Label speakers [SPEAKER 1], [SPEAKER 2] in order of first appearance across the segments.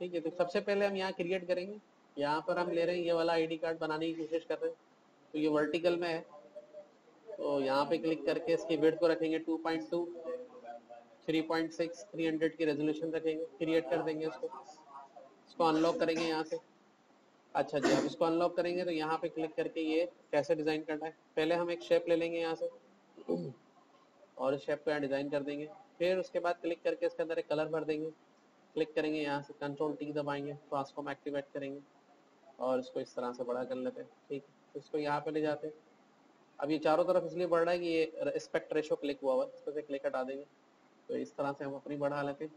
[SPEAKER 1] ठीक है तो सबसे पहले हम यहाँ क्रिएट करेंगे। यहाँ पर हम ले रहे हैं ये वाला आईडी कार्ड बनाने की कोशिश कर रहे हैं। तो ये वर्टिकल में है। तो यहाँ पे क्लिक करके इसकी वेट को रखेंगे 2.2 3.6 300 की रेजोल्यूशन रखेंगे। क्रिएट कर देंगे इसको इसको अनलॉक करेंगे यहाँ से। अच्छा जी, आप इसको अनलॉक करेंगे तो यहाँ पे क्लिक करके ये कैसे डिज़ाइन करना है। पहले हम एक शेप ले लेंगे यहाँ से। और इस शेप को यहाँ डिज़ाइन कर देंगे। फिर उसके बाद क्लिक करके इसके अंदर एक कलर भर देंगे। क्लिक करेंगे, यहाँ से कंट्रोल टी दबाएँगे ट्रांसफॉर्म एक्टिवेट करेंगे और इसको इस तरह से बड़ा कर लेते हैं, ठीक है? तो इसको यहाँ पे ले जाते हैं। अब ये चारों तरफ़ इसलिए बढ़ रहा है कि ये रिस्पेक्ट रेशो क्लिक हुआ हुआ है, इसको से क्लिक हटा देंगे। तो इस तरह से हम अपनी बढ़ा लेते हैं।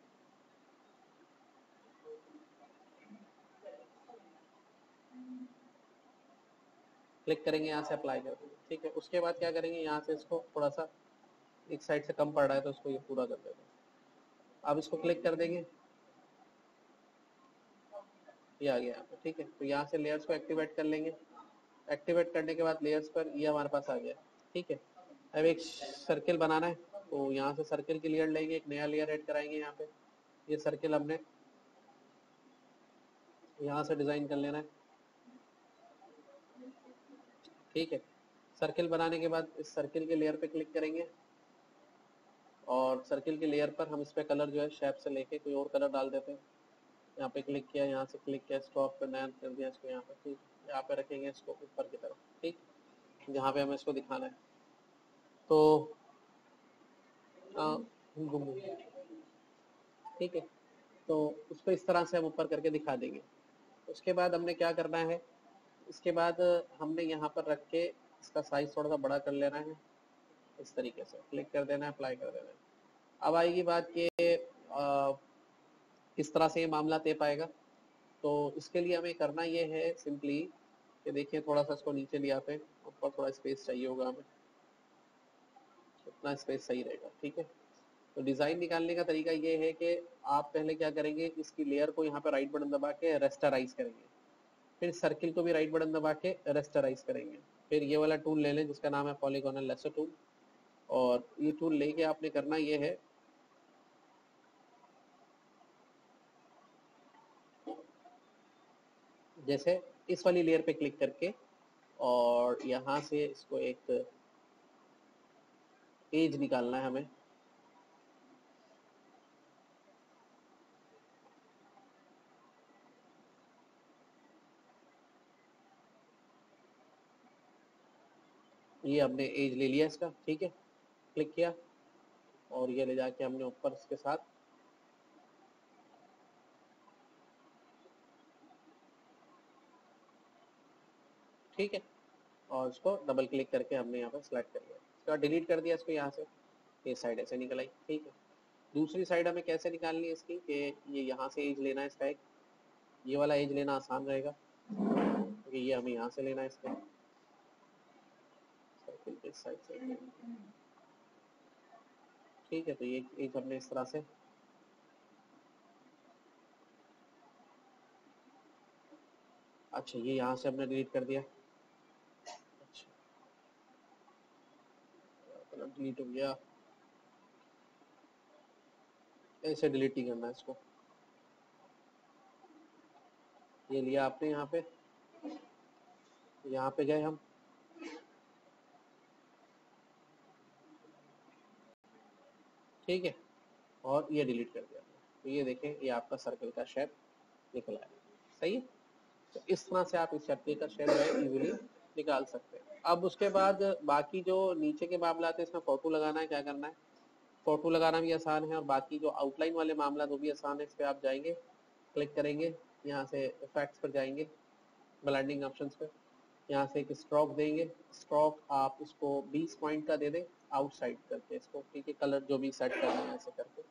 [SPEAKER 1] क्लिक करेंगे, यहाँ से अप्लाई कर देंगे ठीक है? उसके बाद क्या करेंगे, यहाँ से इसको थोड़ा सा एक साइड से कम पड़ रहा है तो उसको ये पूरा कर देते हैं। अब इसको क्लिक कर देंगे। ये आ गया यहाँ पे ठीक है तो यहाँ से लेयर्स को एक्टिवेट कर लेंगे। एक्टिवेट करने के बाद लेयर्स पर ये हमारे पास आ गया। ठीक है, अब एक सर्किल बनाना है। तो यहाँ से सर्किल की लेयर लेंगे, एक नया लेयर ऐड कराएँगे यहाँ पे। ये सर्किल हमने यहाँ से डिज़ाइन कर लेना है। ठीक है सर्किल बनाने के बाद इस सर्किल के लेयर पे क्लिक करेंगे। और सर्किल के लेयर पर हम इस पे कलर जो है शेप से लेके कोई और कलर डाल देते हैं। यहाँ पे क्लिक किया, यहाँ से क्लिक किया स्टॉप पे नया कर दिया इसको यहाँ पे ठीक यहाँ पे रखेंगे इसको ऊपर की तरफ़, ठीक? जहाँ पे हमें इसको दिखाना है। तो ठीक है? तो उसको इस तरह से हम ऊपर करके दिखा देंगे। उसके बाद हमने क्या करना है? इसके बाद हमने यहाँ पर रख के इसका साइज़ थोड़ा सा बड़ा कर लेना है। इस तरीके से क्लिक कर देना है अप्लाई कर देना है। अब आएगी बात कि किस तरह से ये मामला तय पाएगा। तो इसके लिए हमें करना ये है सिंपली कि देखिए थोड़ा सा इसको नीचे लिया पे, ऊपर थोड़ा स्पेस चाहिए होगा हमें। उतना स्पेस सही रहेगा, ठीक है? तो डिज़ाइन निकालने का तरीका ये है कि आप पहले क्या करेंगे, इसकी लेयर को यहाँ पे राइट बटन दबा के रेस्टराइज करेंगे। फिर सर्किल को भी राइट बटन दबा के रेस्टराइज करेंगे। फिर ये वाला टूल ले लें जिसका नाम है पॉलीगोनल लेसर टूल और ये टूल लेके आपने करना ये है जैसे इस वाली लेयर पे क्लिक करके और यहाँ से इसको एक एज निकालना है हमें। ये हमने एज ले लिया इसका, ठीक है? क्लिक किया और ये ले जाके हमने ऊपर इसके साथ ठीक है। और उसको डबल क्लिक करके हमने यहाँ पर सिलेक्ट कर लिया। इसका डिलीट कर दिया इसको यहाँ से। ये साइड ऐसे निकल आई, ठीक है। दूसरी साइड हमें कैसे निकालनी है इसकी कि ये यहाँ से एज लेना है इसका एक। ये वाला एज लेना आसान रहेगा। क्योंकि ये हमें यहाँ से लेना है इसका। ठीक है तो ये एज हमने इस तरह से। अच्छा ये यहाँ से हमने डिलीट कर दिया। अच्छा डिलीट हो गया। ऐसे डिलीट ही करना इसको। ये लिया आपने यहाँ पे। यहाँ पे गए हम। ठीक है। और ये डिलीट कर दिया। तो ये देखें, ये आपका सर्कल का शेप निकला है। सही है? तो इस तरह से आप इस सर्कल का शेप जो इजीली निकाल सकते हैं। अब उसके बाद बाकी जो नीचे के मामला है, इसमें फ़ोटो लगाना है, क्या करना है? फ़ोटो लगाना भी आसान है और बाकी जो आउटलाइन वाले मामला, वो भी आसान है, इस पर आप जाएँगे क्लिक करेंगे, यहाँ से इफेक्ट्स पर जाएँगे ब्लेंडिंग ऑप्शन पे। यहाँ से एक स्ट्रोक देंगे स्ट्रोक आप उसको 20 पॉइंट का दे दें आउटसाइड करके इसको, ठीक है कलर जो भी सेट करना है, ऐसे करके।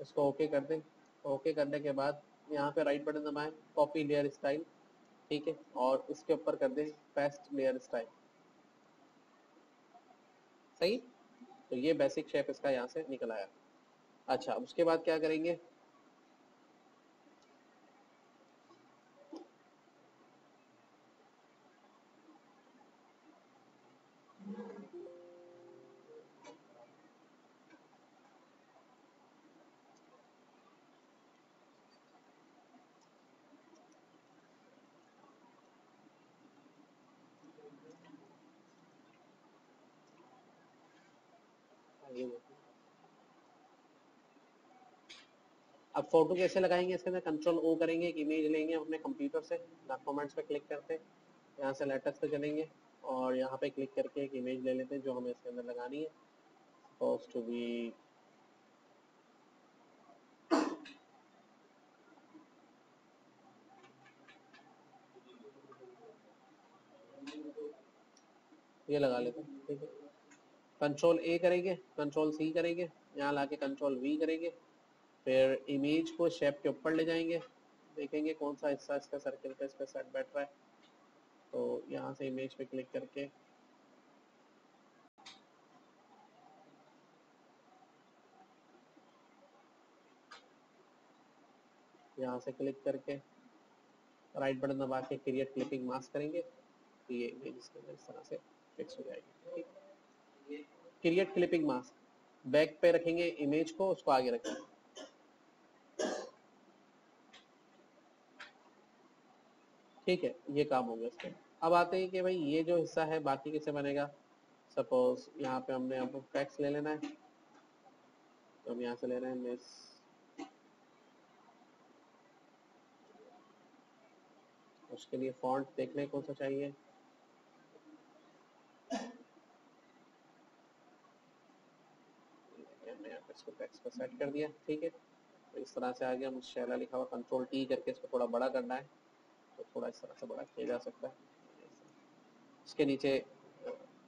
[SPEAKER 1] इसको ओके कर दें। ओके करने के बाद यहाँ पे राइट बटन दबाएँ कॉपी लेयर स्टाइल ठीक है, और इसके ऊपर कर दें पेस्ट लेयर स्टाइल सही? तो ये बेसिक शेप इसका यहाँ से निकल आया। अच्छा उसके बाद क्या करेंगे? ये अब फ़ोटो कैसे लगाएँगे इसके अंदर? कंट्रोल ओ करेंगे, एक इमेज लेंगे अपने कंप्यूटर से डॉक्यूमेंट्स पे क्लिक करते हैं। यहाँ से लेटेक्स पे चलेंगे और यहाँ पे क्लिक करके एक इमेज ले लेते हैं जो हमें इसके अंदर लगानी है। सपोज़ टू बी ये लगा लेते हैं, ठीक है? कंट्रोल ए करेंगे कंट्रोल सी करेंगे, यहाँ लाके कंट्रोल वी करेंगे, फिर इमेज को शेप के ऊपर ले जाएँगे, देखेंगे कौन सा हिस्सा इसका सर्किल का इस पर सेट बैठ रहा है तो यहाँ से इमेज पे क्लिक करके। यहाँ से क्लिक करके राइट बटन दबा के क्रिएट क्लिपिंग मास्क करेंगे तो ये इमेज इसके अंदर इस तरह से फिक्स हो जाएगी। क्रिएट क्लिपिंग मास्क बैक पे रखेंगे इमेज को, उसको आगे रखेंगे ठीक है, ये काम हो गया इसके। अब आते हैं कि भाई ये जो हिस्सा है, बाकी कैसे बनेगा? सपोज़ यहाँ पे हमने अब टैक्स ले लेना है। तो हम यहाँ से ले रहे हैं मिस उसके लिए फॉन्ट देखने कौन सा चाहिए हमने यहाँ पे इसको टेक्स्ट पर सेट कर दिया, ठीक है? तो इस तरह से आगे हम शैला लिखा हुआ कंट्रोल टी करके इसको थोड़ा बड़ा करना है तो थोड़ा इस तरह से बड़ा किया जा सकता है। इसके नीचे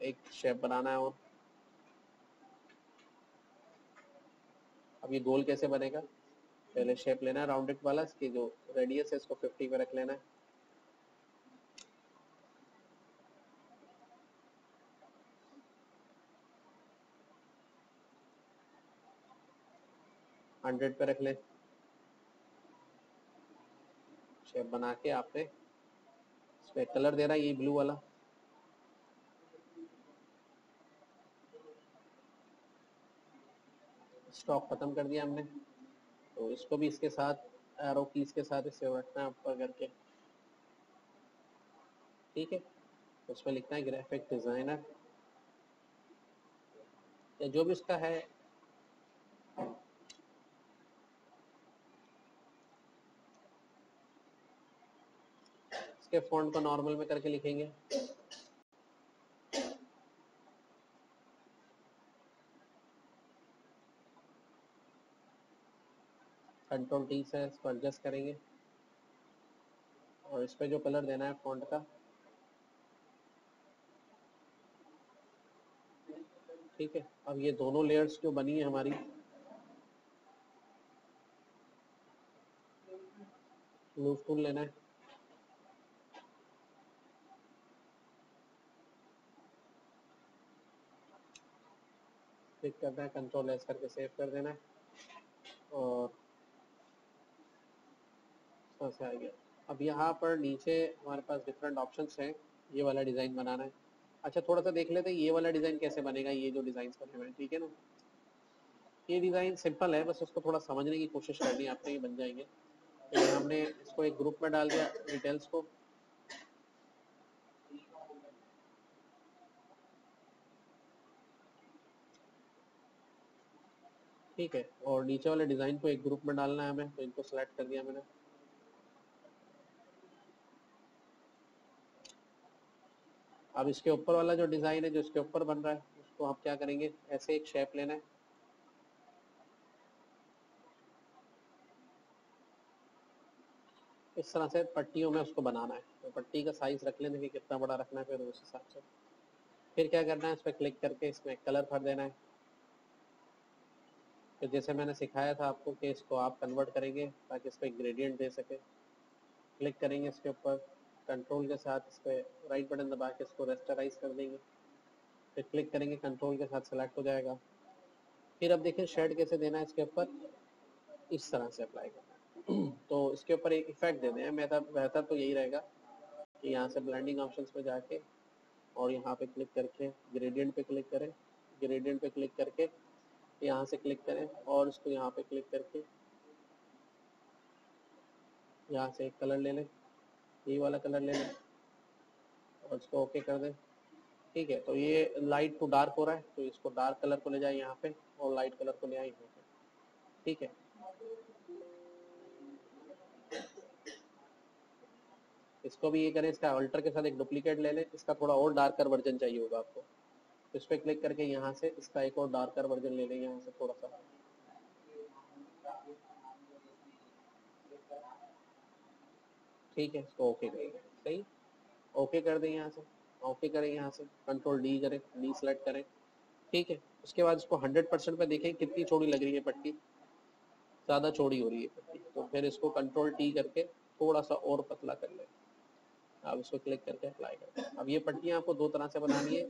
[SPEAKER 1] एक शेप बनाना है और। अब ये गोल कैसे बनेगा? पहले शेप लेना है राउंडेड वाला, इसकी जो रेडियस है, इसको 50 पे रख लेना है। हंड्रेड पे रख ले। शेप बना के आपने इसमें कलर दे रहा है, ये ब्लू वाला। स्टॉक खत्म कर दिया हमने। तो इसको भी इसके साथ एरो कीज के साथ इसे रखना है ऊपर करके ठीक है? तो उसमें लिखना है ग्राफिक डिज़ाइनर या जो भी उसका है इसके फॉन्ट को नॉर्मल में करके लिखेंगे। कंट्रोल टी से इसको एडजस्ट करेंगे। और इस पर जो कलर देना है फॉन्ट का। ठीक है, अब ये दोनों लेयर्स जो बनी है हमारी। टूल लेना है। क्लिक करना है कंट्रोल एस करके सेव कर देना है। और से आ गया अब यहाँ पर नीचे हमारे पास डिफरेंट ऑप्शंस हैं। ये वाला डिज़ाइन बनाना है। अच्छा थोड़ा सा देख लेते हैं, ये वाला डिज़ाइन कैसे बनेगा, ये जो डिज़ाइन बने हुए हैं, ठीक है ना? ये डिज़ाइन सिंपल है, बस उसको थोड़ा समझने की कोशिश करनी है आपने ये बन जाएँगे। तो हमने इसको एक ग्रुप में डाल दिया डिटेल्स को। ठीक है। और नीचे वाले डिज़ाइन को एक ग्रुप में डालना है हमें तो इनको सेलेक्ट कर दिया मैंने। अब इसके ऊपर वाला जो डिज़ाइन है, जो इसके ऊपर बन रहा है, उसको आप क्या करेंगे? ऐसे एक शेप लेना है। इस तरह से पट्टियों में उसको बनाना है। तो पट्टी का साइज़ रख लेने की कितना बड़ा रखना है, फिर उस हिसाब से। फिर क्या करना है, इस पर क्लिक करके इसमें कलर भर देना है। तो जैसे मैंने सिखाया था आपको कि इसको आप कन्वर्ट करेंगे ताकि इस पर ग्रेडियंट दे सके। क्लिक करेंगे इसके ऊपर कंट्रोल के साथ इस पर राइट बटन दबा के इसको रेस्टराइज कर देंगे। फिर क्लिक करेंगे कंट्रोल के साथ सेलेक्ट हो जाएगा। फिर अब देखिए शेड कैसे देना है इसके ऊपर। इस तरह से अप्लाई करना तो इसके ऊपर एक इफ़ेक्ट दे दें बेहतर बेहतर तो यही रहेगा कि यहाँ से ब्लेंडिंग ऑप्शन पे जाके और यहाँ पे क्लिक करके ग्रेडियंट पे क्लिक करें। ग्रेडियंट पे क्लिक करके यहाँ से क्लिक करें और इसको यहाँ पे क्लिक करके यहाँ से एक कलर ले लें। ये वाला कलर ले लें और इसको ओके कर दें। ठीक है तो ये लाइट टू डार्क हो रहा है तो इसको डार्क कलर को ले जाए यहाँ पे और लाइट कलर को ले आए यहाँ पे। ठीक है। इसको भी ये करें, इसका अल्टर के साथ एक डुप्लीकेट ले लें, इसका थोड़ा और डार्कर वर्जन चाहिए होगा आपको। इस पर क्लिक करके यहाँ से इसका एक और डार्कर वर्जन ले लें, यहाँ से थोड़ा सा ठीक है, इसको ओके करेंगे सही? ओके कर दें यहाँ से। ओके करें यहाँ से। कंट्रोल डी करें डी सेलेक्ट करें। ठीक है, उसके बाद इसको 100 परसेंट पे देखें कितनी चौड़ी लग रही है पट्टी। ज़्यादा चौड़ी हो रही है पट्टी। तो फिर इसको कंट्रोल टी करके थोड़ा सा और पतला कर लें। अब इसको क्लिक करके अप्लाई करें। अब ये पट्टियाँ आपको दो तरह से बनानी है।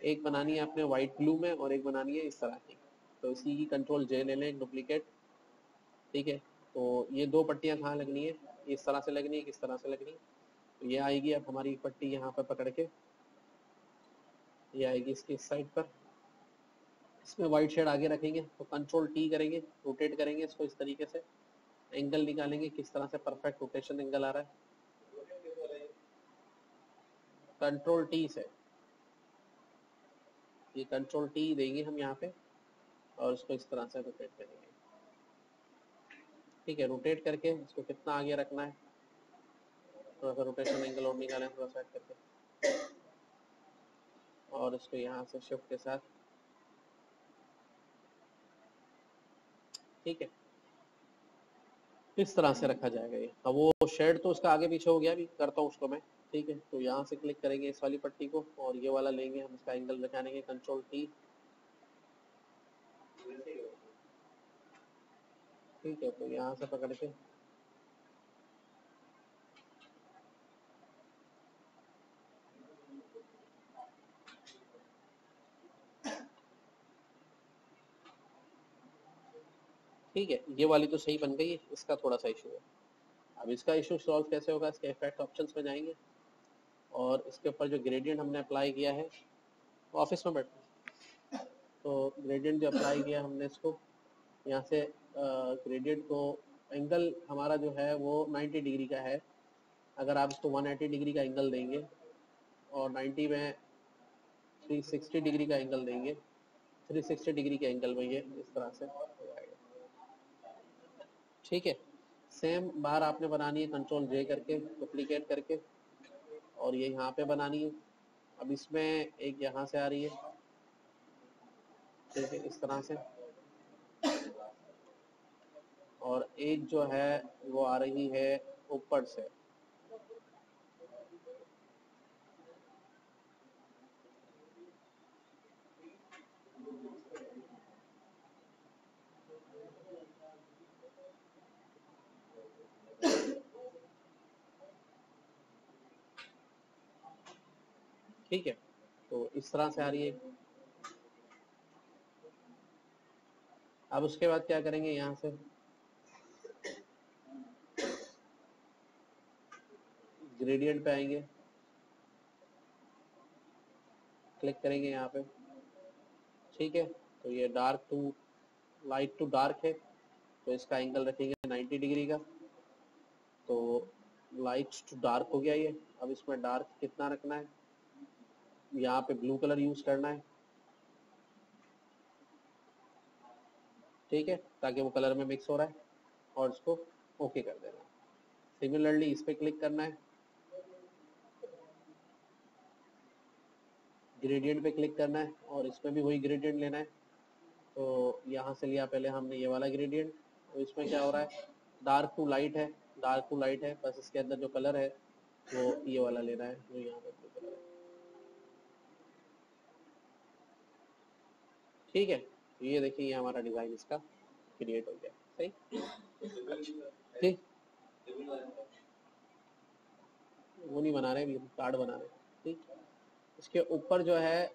[SPEAKER 1] एक बनानी है आपने व्हाइट ब्लू में और एक बनानी है इस तरह की। तो इसी की कंट्रोल जे ले लें डुप्लीकेट ठीक है? तो ये दो पट्टियाँ कहाँ लगनी है? इस तरह से लगनी है किस तरह से लगनी है? तो ये आएगी अब हमारी पट्टी यहाँ पर पकड़ के। ये आएगी इसकी इस साइड पर। इसमें वाइट शेड आगे रखेंगे तो कंट्रोल टी करेंगे रोटेट करेंगे इसको इस तरीके से। एंगल निकालेंगे किस तरह से परफेक्ट रोटेशन एंगल आ रहा है। कंट्रोल टी से। ये कंट्रोल टी देंगे हम यहाँ पे, और इसको इस तरह से रोटेट करेंगे। ठीक है रोटेट करके इसको कितना आगे रखना है? थोड़ा सा रोटेशन एंगल और निकालें, थोड़ा सा करके। और इसको यहाँ से शिफ्ट के साथ। ठीक है। इस तरह से रखा जाएगा ये। अब वो शेड तो उसका आगे पीछे हो गया अभी, करता हूँ उसको मैं। ठीक है तो यहाँ से क्लिक करेंगे इस वाली पट्टी को और ये वाला लेंगे, हम इसका एंगल दिखाएँगे कंट्रोल टी ठीक है तो यहाँ से पकड़ के। ठीक है, ये वाली तो सही बन गई है इसका थोड़ा सा इशू है। अब इसका इशू सॉल्व कैसे होगा, इसके इफ़ेक्ट ऑप्शंस में जाएँगे। और इसके ऊपर जो ग्रेडियंट हमने अप्लाई किया है ऑफ़िस में बैठे तो ग्रेडियंट जो अप्लाई किया हमने इसको, यहाँ से ग्रेडियंट को एंगल हमारा जो है वो 90 डिग्री का है। अगर आप इसको 180 डिग्री का एंगल देंगे और 90 में 360 डिग्री का एंगल देंगे 360 डिग्री के एंगल में ये इस तरह से ठीक है? सेम बार आपने बनानी है कंट्रोल जे करके डुप्लीकेट करके। और ये यहाँ पे बनानी है। अब इसमें एक यहाँ से आ रही है। ठीक है, इस तरह से। और एक जो है, वो आ रही है ऊपर से। ठीक है? तो इस तरह से आ रही है। अब उसके बाद क्या करेंगे यहाँ से? ग्रेडियंट पे आएँगे। क्लिक करेंगे यहाँ पे। ठीक है? तो ये dark to, light to dark है। तो इसका एंगल रखेंगे 90 डिग्री का। तो लाइट टू डार्क हो गया ये। अब इसमें डार्क कितना रखना है? यहाँ पे ब्लू कलर यूज़ करना है। ठीक है? ताकि वो कलर में मिक्स हो रहा है और इसको ओके कर देना सिमिलरली इस पे क्लिक करना है। ग्रेडियंट पे क्लिक करना है और इसमें भी वही ग्रेडियंट लेना है। तो यहाँ से लिया पहले हमने ये वाला ग्रेडियंट तो इसमें क्या हो रहा है? डार्क टू लाइट है। डार्क टू लाइट है। बस इसके अंदर जो कलर है, वो ये वाला लेना है। जो यहाँ पे कलर है। ठीक है ये देखिए ये हमारा डिज़ाइन इसका क्रिएट हो गया। सही? ठीक? वो नहीं बना रहे कार्ड बना रहे। ठीक? इसके ऊपर जो है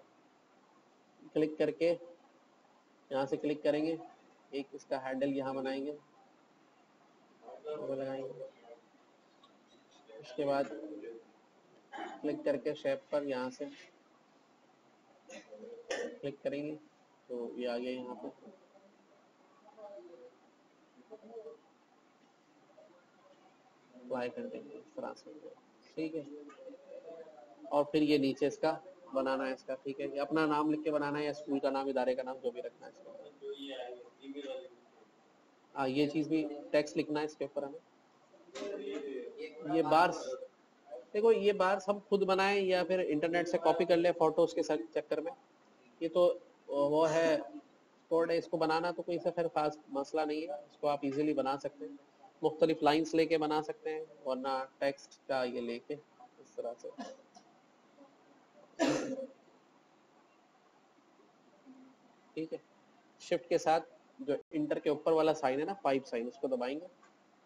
[SPEAKER 1] क्लिक करके यहाँ से क्लिक करेंगे। एक इसका हैंडल यहाँ बनाएँगे। वो लगाएँगे उसके बाद क्लिक करके शेप पर यहाँ से क्लिक करेंगे। तो ये आ गया यहाँ पे। अप्लाई कर देंगे इस तरह से ठीक है। और फिर ये नीचे इसका बनाना है इसका, ठीक है कि अपना नाम लिख के बनाना है या स्कूल का नाम, इदारे का नाम, जो भी रखना है इसका। हाँ ये चीज़ भी टेक्स्ट लिखना है इसके ऊपर हमें। ये बार्स देखो ये बार्स हम खुद बनाएँ या फिर इंटरनेट से कॉपी कर ले फ़ोटोज़ के चक्कर में। ये तो वो है। कोड है इसको बनाना तो कोई सा फिर खास मसला नहीं है। इसको आप इजीली बना सकते हैं। मुख्तलिफ़ लाइंस लेके बना सकते हैं, वरना टेक्स्ट का ये लेके इस तरह से। ठीक है। शिफ्ट के साथ जो इंटर के ऊपर वाला साइन है ना पाइप साइन उसको दबाएँगे।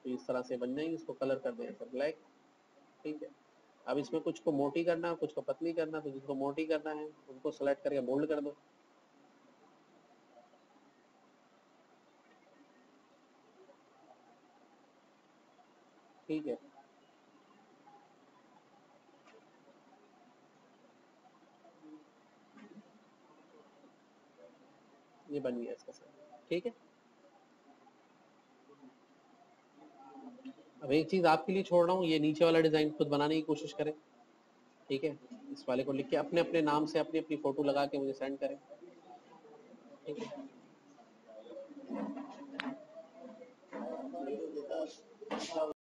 [SPEAKER 1] तो इस तरह से बन जाएँगे, इसको कलर कर देंगे सर ब्लैक ठीक है। अब इसमें कुछ को मोटी करना, कुछ को पतली करना तो जिसको मोटी करना है, उनको सेलेक्ट करके बोल्ड कर दो। ठीक है। ये बन गया इसका सर ठीक है। अब एक चीज़ आपके लिए छोड़ रहा हूँ, ये नीचे वाला डिज़ाइन खुद बनाने की कोशिश करें। ठीक है। इस वाले को लिख के अपने अपने नाम से अपनी अपनी फ़ोटो लगा के मुझे सेंड करें। ठीक है।